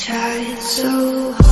tried so hard